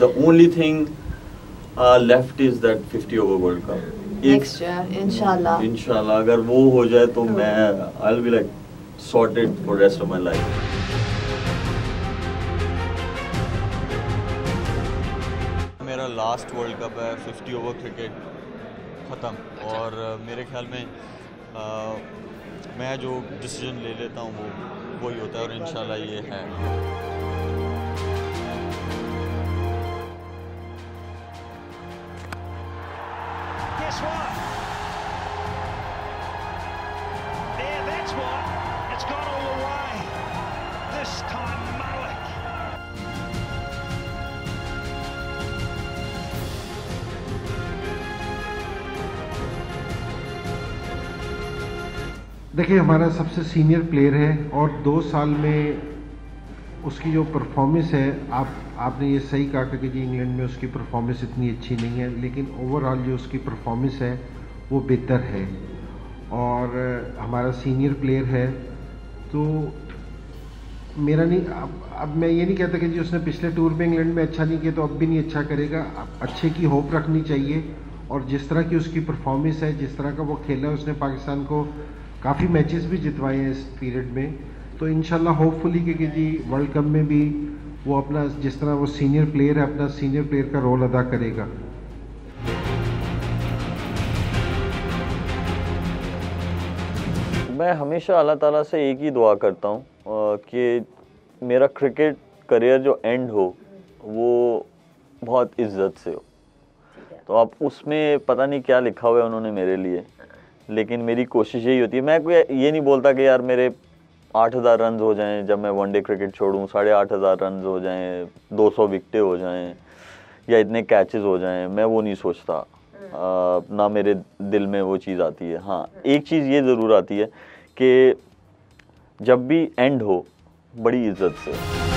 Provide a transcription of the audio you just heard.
the only thing uh, left is that 50 over World Cup. Next year इंशाल्लाह इंशाल्लाह अगर वो हो जाए तो मैं I will be like sorted for rest of my life मेरा लास्ट वर्ल्ड कप है 50 ओवर क्रिकेट ख़त्म। और अ, मेरे ख्याल में अ, मैं जो डिसीज़न ले लेता हूँ वो वही होता है और इंशाल्लाह ये है। Guess what? Yeah, that's what. It's gone all the way. This time, Malik. देखिए हमारा सबसे सीनियर प्लेयर है और दो साल में उसकी जो परफॉर्मेंस है, आप, आपने ये सही कहा कि जी इंग्लैंड में उसकी परफॉर्मेंस इतनी अच्छी नहीं है, लेकिन ओवरऑल जो उसकी परफॉर्मेंस है, वो बेहतर है। और हमारा सीनियर प्लेयर है तो मेरा नहीं, अब अब मैं ये नहीं कहता कि जी उसने पिछले टूर में इंग्लैंड में अच्छा नहीं किया तो अब भी नहीं अच्छा करेगा। अच्छे की होप रखनी चाहिए, और जिस तरह की उसकी परफॉर्मेंस है, जिस तरह का वो खेला है, उसने पाकिस्तान को काफ़ी मैचेस भी जितवाए हैं इस पीरियड में। तो इनशाला होपफुली कि कि जी वर्ल्ड कप में भी वो अपना, जिस तरह वो सीनियर प्लेयर है, अपना सीनियर प्लेयर का रोल अदा करेगा। मैं हमेशा अल्लाह ताला से एक ही दुआ करता हूँ कि मेरा क्रिकेट करियर जो एंड हो, वो बहुत इज़्ज़त से हो। तो अब उसमें पता नहीं क्या लिखा हुआ है उन्होंने मेरे लिए, लेकिन मेरी कोशिश यही होती है। मैं कोई ये नहीं बोलता कि यार मेरे आठ हज़ार रन हो जाएँ जब मैं वनडे क्रिकेट छोड़ूँ साढ़े आठ हज़ार रन हो जाएँ दो सौ विकटें हो जाएँ या इतने कैचेस हो जाएँ मैं वो नहीं सोचता। आ, ना मेरे दिल में वो चीज़ आती है। हाँ एक चीज़ ये ज़रूर आती है कि जब भी एंड हो बड़ी इज़्ज़त से।